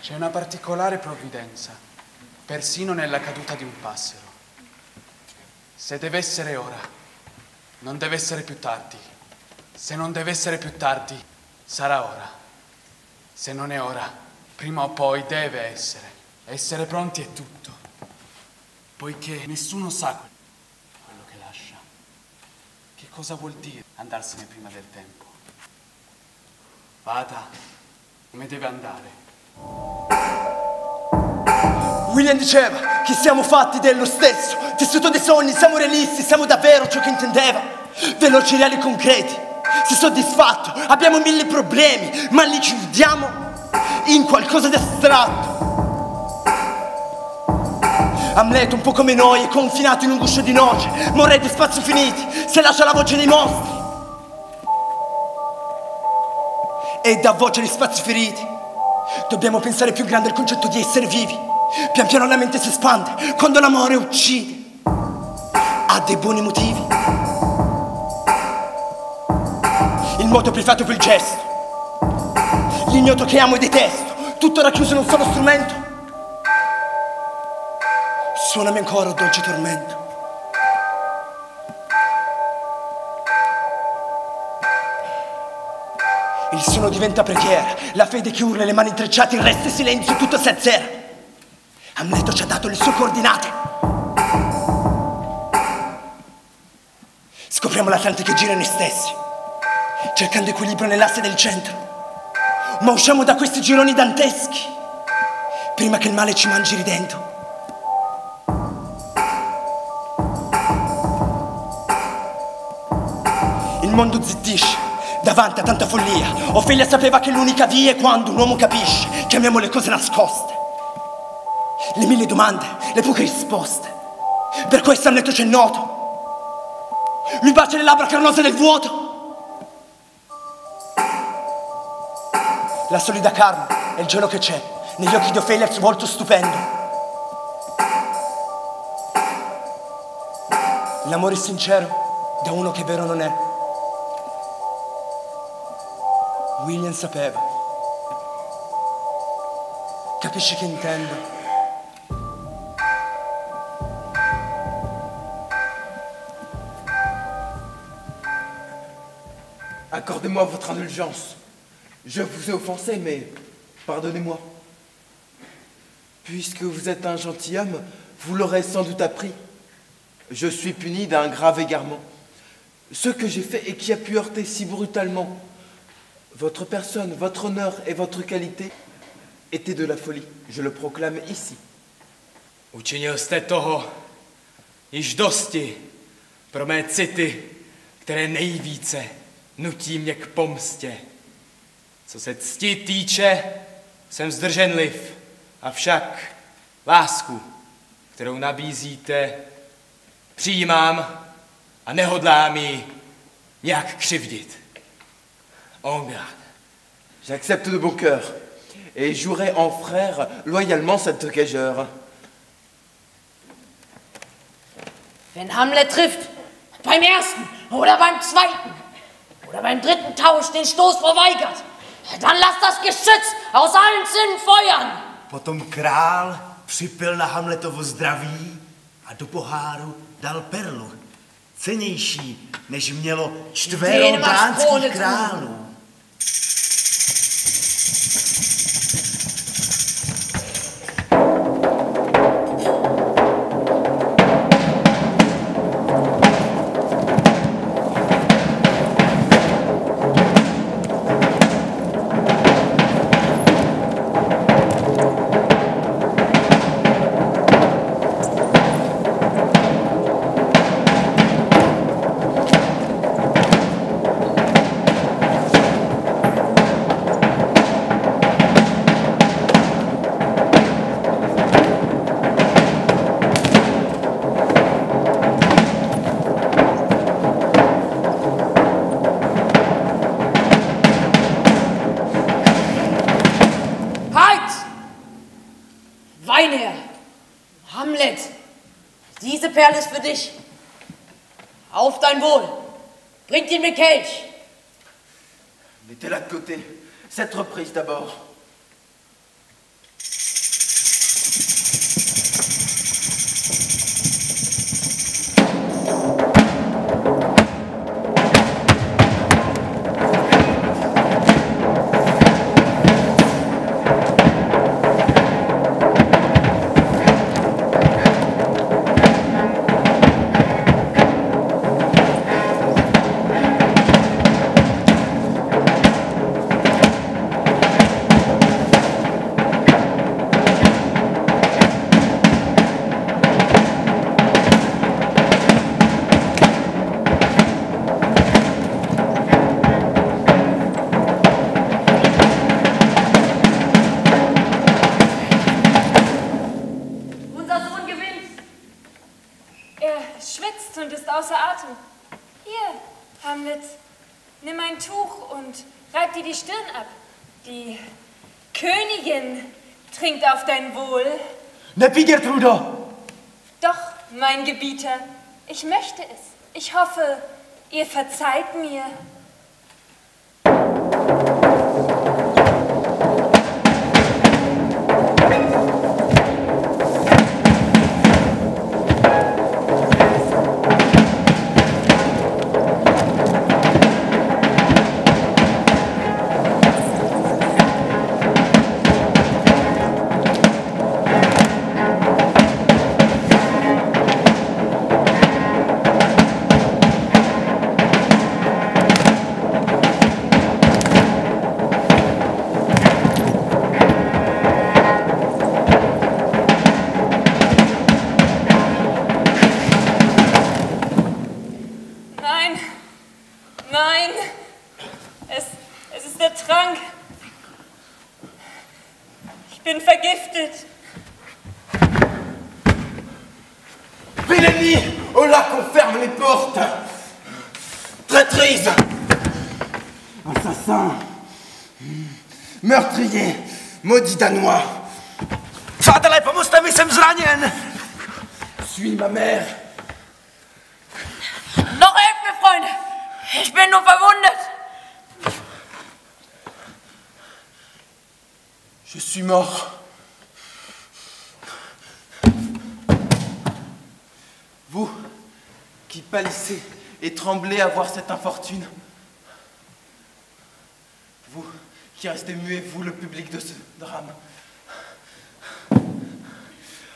C'è una particolare provvidenza, persino nella caduta di un passero. Se deve essere ora, non deve essere più tardi. Se non deve essere più tardi, sarà ora. Se non è ora, prima o poi deve essere. Essere pronti è tutto. Poiché nessuno sa quello che lascia. Che cosa vuol dire andarsene prima del tempo? Vada come deve andare. William diceva che siamo fatti dello stesso, tessuto dei sogni, siamo realisti, siamo davvero ciò che intendeva, veloci reali concreti. Si soddisfatto, abbiamo mille problemi, ma li chiudiamo in qualcosa di astratto. Amleto, un po' come noi, è confinato in un guscio di noce, morre di spazi finiti, se lascia la voce dei mostri. E dà voce agli spazi feriti. Dobbiamo pensare più grande il concetto di essere vivi. Pian piano la mente si espande quando l'amore uccide. Ha dei buoni motivi. Il moto fatto più il gesto. L'ignoto che amo e detesto. Tutto racchiuso in un solo strumento. Suonami ancora, dolce tormento. Il suono diventa preghiera, la fede che urla le mani intrecciate, il resto è silenzio, tutto si azzera. Amleto ci ha dato le sue coordinate. Scopriamo l'Atlante che gira noi stessi, cercando equilibrio nell'asse del centro. Ma usciamo da questi gironi danteschi, prima che il male ci mangi ridendo. Mondo zittisce davanti a tanta follia. Ofelia sapeva che l'unica via è quando un uomo capisce. Chiamiamo le cose nascoste. Le mille domande, le poche risposte. Per questo Hamlet c'è noto. Lui bacia le labbra carnose del vuoto. La solida carne è il gelo che c'è negli occhi di Ofelia il suo volto stupendo. L'amore sincero da uno che vero non è. William sapeva. Capisci che? Accordez-moi votre indulgence. Je vous ai offensé, mais pardonnez-moi. Puisque vous êtes un gentilhomme, vous l'aurez sans doute appris. Je suis puni d'un grave égarement. Ce que j'ai fait et qui a pu heurter si brutalement votre personne, votre honneur et votre qualité était de la folie. Je le proclame ici. Učinil jste toho již dosti pro mé city, které nejvíce nutí mě k pomstě. Co se cti týče, jsem zdrženliv, avšak lásku, kterou nabízíte, přijímám a nehodlám ji nějak křivdit. En garde. J'accepte de bon cœur et jouerai en frère loyalement cette gageure. Wenn Hamlet trifft, beim ersten oder beim zweiten oder beim dritten Tausch den Stoß verweigert, dann lass das Geschütz aus allen Sinnen feuern. Potom král připil na Hamletovo zdraví a do poháru dal perlu, cenější, než mělo máš dánských králů. vacation. Bruder! Doch, mein Gebieter, ich möchte es. Ich hoffe, ihr verzeiht mir. Maudit danois Vaterlei, pomóżcie mi, jsem zranien! Suis ma mère Noch helft mir, Freunde! Ich bin nur verwundet! Je suis mort. Vous, qui pâlissez et tremblez à voir cette infortune. Vous, qui restez muet, vous, le public de ce drame.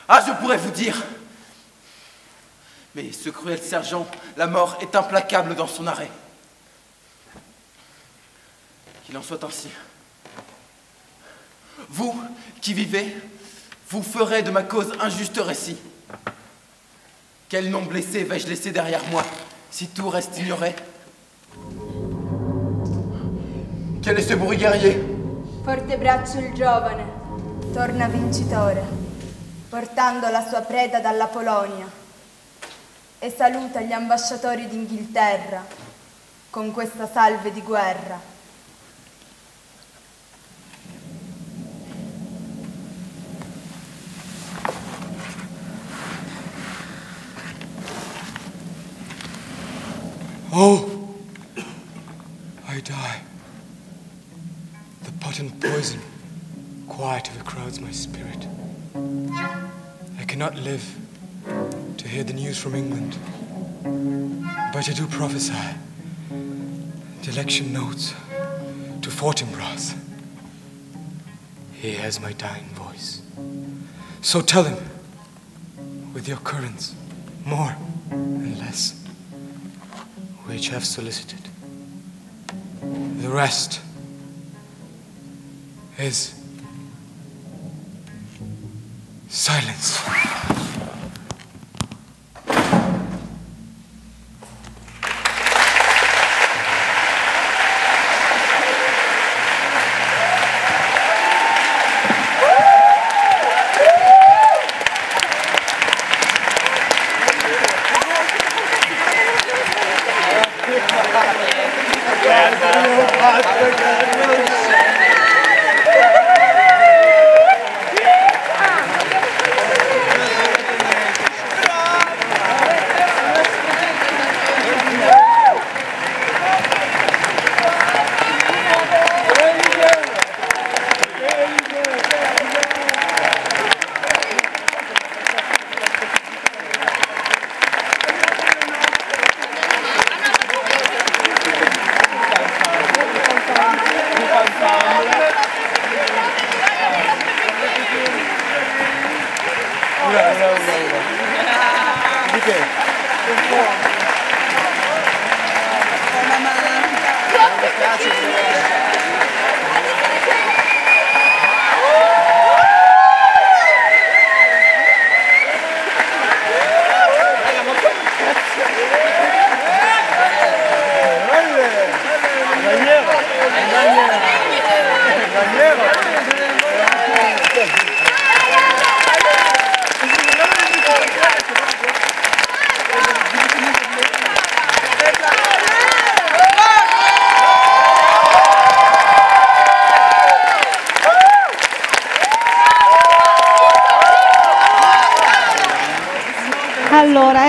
Ah, je pourrais vous dire. Mais ce cruel sergent, la mort est implacable dans son arrêt. Qu'il en soit ainsi. Vous qui vivez, vous ferez de ma cause un juste récit. Quel nom blessé vais-je laisser derrière moi si tout reste ignoré? Quel est ce bruit guerrier Forte braccio il giovane, torna vincitore, portando la sua preda dalla Polonia. E saluta gli ambasciatori d'Inghilterra con questa salve di guerra. Oh, live to hear the news from England. But I do prophesy the election notes to Fortinbras. He has my dying voice. So tell him, with your currents, more and less which have solicited. The rest is silence.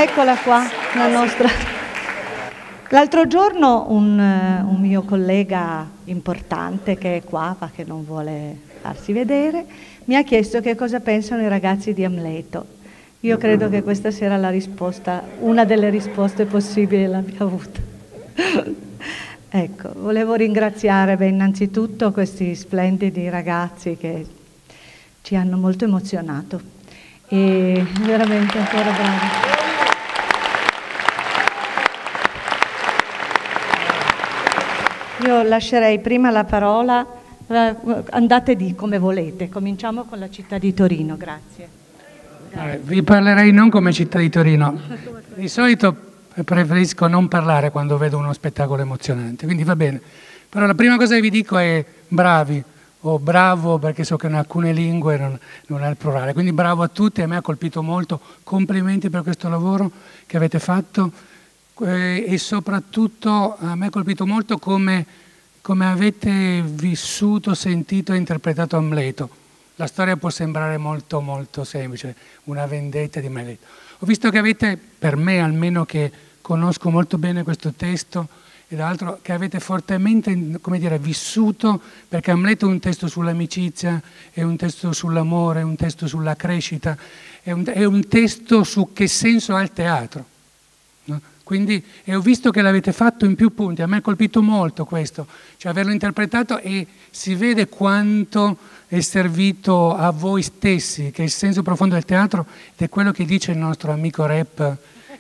Eccola qua, la nostra. L'altro giorno un, eh, un mio collega importante che è qua ma che non vuole farsi vedere mi ha chiesto che cosa pensano i ragazzi di Amleto. Io credo che questa sia la risposta, una delle risposte possibili l'abbia avuta. ecco, volevo ringraziare beh, innanzitutto questi splendidi ragazzi che ci hanno molto emozionato e veramente ancora bravi. Io lascerei prima la parola, eh, andate di come volete, cominciamo con la città di Torino, grazie. Eh, vi parlerei non come città di Torino. Di solito preferisco non parlare quando vedo uno spettacolo emozionante, quindi va bene. Però la prima cosa che vi dico è bravi, o bravo perché so che in alcune lingue non, non è il plurale. Quindi bravo a tutti, a me ha colpito molto, complimenti per questo lavoro che avete fatto e soprattutto a me ha colpito molto come, come avete vissuto, sentito e interpretato Amleto. La storia può sembrare molto molto semplice, una vendetta di Amleto. Ho visto che avete, per me almeno che conosco molto bene questo testo, e dall'altro che avete fortemente dire, vissuto, perché Amleto è un testo sull'amicizia, è un testo sull'amore, è un testo sulla crescita, è un, è un testo su che senso ha il teatro. Quindi, e ho visto che l'avete fatto in più punti, a me ha colpito molto questo, cioè averlo interpretato e si vede quanto è servito a voi stessi, che il senso profondo del teatro ed è quello che dice il nostro amico rap,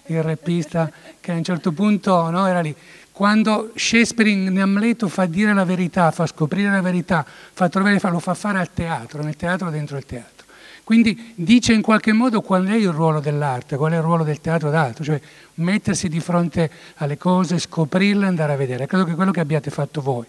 il rappista, che a un certo punto no, era lì. Quando Shakespeare in Amleto fa dire la verità, fa scoprire la verità, fa trovare, lo fa fare al teatro, nel teatro dentro il teatro. Quindi dice in qualche modo qual è il ruolo dell'arte, qual è il ruolo del teatro d'altro, cioè mettersi di fronte alle cose, scoprirle e andare a vedere. Credo che quello che abbiate fatto voi.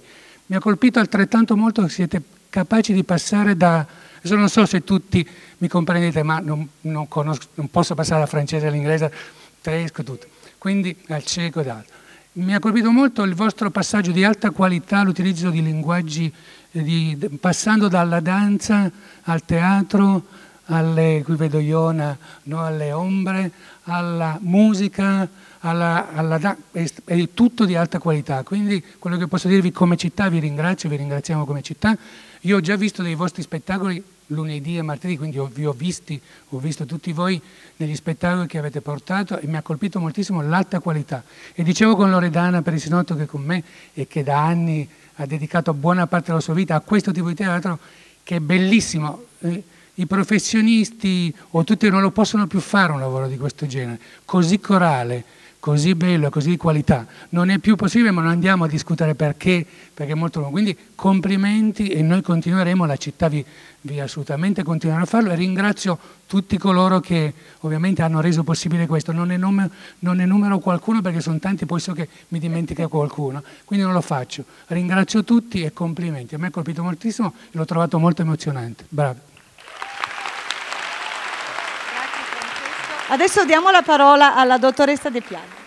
Mi ha colpito altrettanto molto che siete capaci di passare da... Adesso non so se tutti mi comprendete, ma non, non, conosco, non posso passare dal francese all'inglese, tedesco, tutto. Quindi al cieco ed altro mi ha colpito molto il vostro passaggio di alta qualità, l'utilizzo di linguaggi, eh, di, passando dalla danza al teatro, alle, qui vedo Iona, no, alle ombre, alla musica, alla, alla, è, è tutto di alta qualità. Quindi quello che posso dirvi come città, vi ringrazio, vi ringraziamo come città. Io ho già visto dei vostri spettacoli lunedì e martedì, quindi vi ho visti, ho visto tutti voi negli spettacoli che avete portato e mi ha colpito moltissimo l'alta qualità. E dicevo con Loredana per il Sinotto che con me e che da anni ha dedicato buona parte della sua vita a questo tipo di teatro, che è bellissimo. I professionisti o tutti non lo possono più fare un lavoro di questo genere, così corale, così bello, così di qualità. Non è più possibile, ma non andiamo a discutere perché, perché è molto lungo. Quindi complimenti e noi continueremo, la città vi, vi assolutamente continuerà a farlo e ringrazio tutti coloro che ovviamente hanno reso possibile questo. Non enumero, non enumero qualcuno perché sono tanti, poi so che mi dimentica qualcuno, quindi non lo faccio. Ringrazio tutti e complimenti. A me ha colpito moltissimo e l'ho trovato molto emozionante. Bravo. Adesso diamo la parola alla dottoressa De Piano.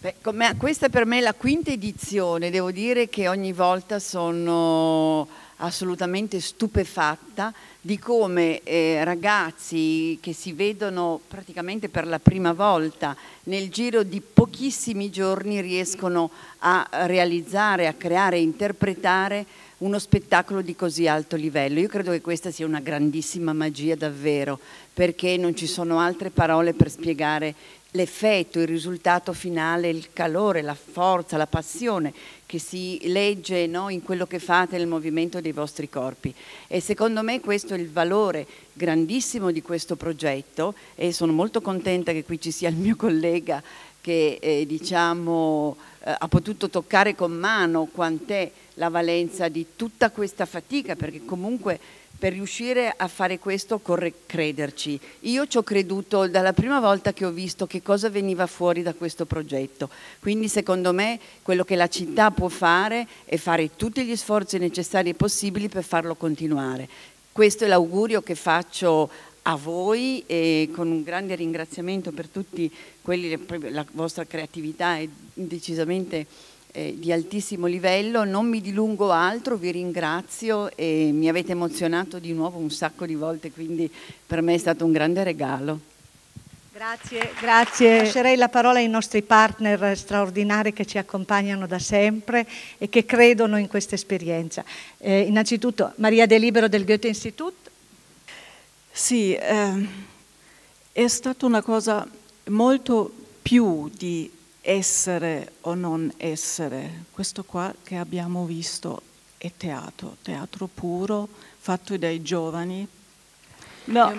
Beh, questa è per me la quinta edizione, devo dire che ogni volta sono assolutamente stupefatta di come eh, ragazzi che si vedono praticamente per la prima volta nel giro di pochissimi giorni riescono a realizzare, a creare, a interpretare uno spettacolo di così alto livello. Io credo che questa sia una grandissima magia davvero, perché non ci sono altre parole per spiegare l'effetto, il risultato finale, il calore, la forza, la passione che si legge no, in quello che fate nel movimento dei vostri corpi. E secondo me questo è il valore grandissimo di questo progetto e sono molto contenta che qui ci sia il mio collega che eh, diciamo, eh, ha potuto toccare con mano quant'è la valenza di tutta questa fatica, perché comunque per riuscire a fare questo occorre crederci. Io ci ho creduto dalla prima volta che ho visto che cosa veniva fuori da questo progetto. Quindi secondo me quello che la città può fare è fare tutti gli sforzi necessari e possibili per farlo continuare. Questo è l'augurio che faccio a voi e con un grande ringraziamento per tutti quelli, la vostra creatività è decisamente eh, di altissimo livello. Non mi dilungo altro, vi ringrazio e mi avete emozionato di nuovo un sacco di volte, quindi per me è stato un grande regalo. Grazie, grazie. Lascerei la parola ai nostri partner straordinari che ci accompagnano da sempre e che credono in questa esperienza. Eh, innanzitutto Maria De Libero del Goethe Institut. Sì, eh, è stata una cosa molto più di essere o non essere. Questo qua che abbiamo visto è teatro, teatro puro, fatto dai giovani. No.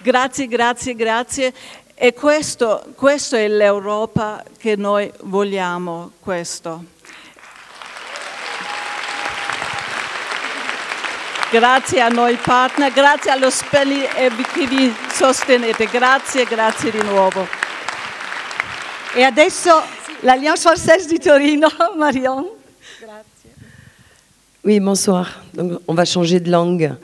Grazie, grazie, grazie. E questo, questo è l'Europa che noi vogliamo, questo. Grazie a noi partner, grazie allo Spelli e che vi sostenete, grazie, grazie di nuovo. E adesso l'Alliance Française di Torino, Marion. Oui, bonsoir. Donc, on va changer de langue.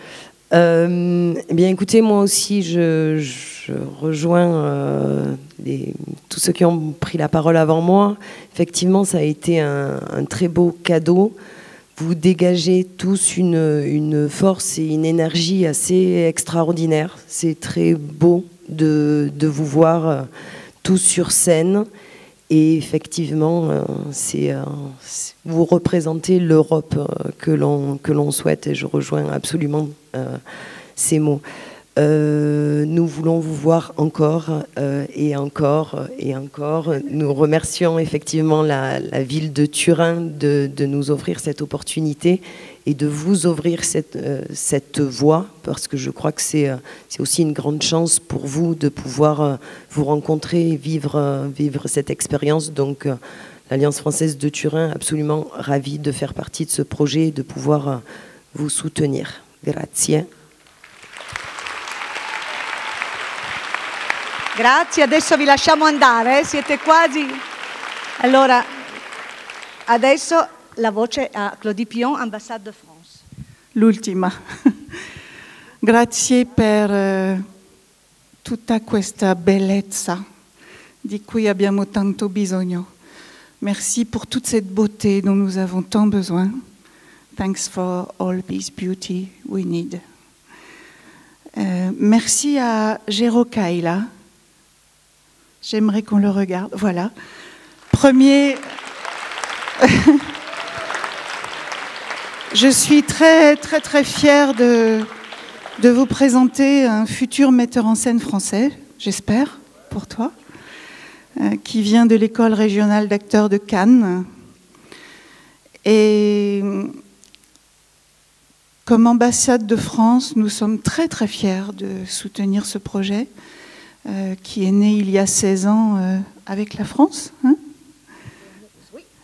Euh, eh bien, écoutez, moi aussi, je, je rejoins euh, les- tous ceux qui ont pris la parole avant moi. Effectivement, ça a été un, un très beau cadeau. Vous dégagez tous une, une force et une énergie assez extraordinaire. C'est très beau de, de vous voir euh, tous sur scène. Et effectivement, euh, euh, c'est- vous représentez l'Europe que l'on que l'on souhaite et je rejoins absolument ces mots. Euh, nous voulons vous voir encore euh, et encore et encore. Nous remercions effectivement la, ville de Turin de, nous offrir cette opportunité et de vous ouvrir cette, euh, cette voie parce que je crois que c'est aussi une grande chance pour vous de pouvoir vous rencontrer et vivre, cette expérience. Donc l'Alliance française de Turin, absolument ravie de faire partie de ce projet et de pouvoir vous soutenir. Grazie. Grazie, adesso vi lasciamo andare, eh, siete quasi... Allora, adesso la voce a Claudie Pion, ambassade de France. L'ultima. Grazie per eh, tutta questa bellezza di cui abbiamo tanto bisogno. Merci pour toute cette beauté dont nous avons tant besoin. Thanks for all this beauty we need. Euh, merci à Géro Kaila. J'aimerais qu'on le regarde. Voilà. Premier. Je suis très, très, très fière de, de vous présenter un futur metteur en scène français, j'espère, pour toi, euh, qui vient de l'école régionale d'acteurs de Cannes. Et comme ambassade de France, nous sommes très, très fiers de soutenir ce projet euh, qui est né il y a 16 ans euh, avec la France. hein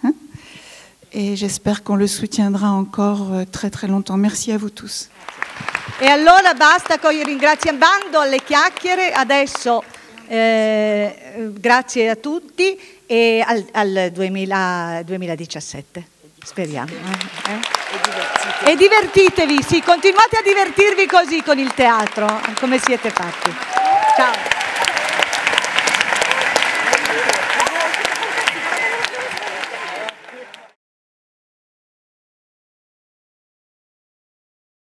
Hein et j'espère qu'on le soutiendra encore euh, très très longtemps. Merci à vous tous. E allora basta con i ringraziamenti, le chiacchiere, adesso eh, grazie a tutti e al, al 2000 2017, speriamo. eh, eh. E divertitevi, sì, continuate a divertirvi così con il teatro, come siete fatti. Ciao.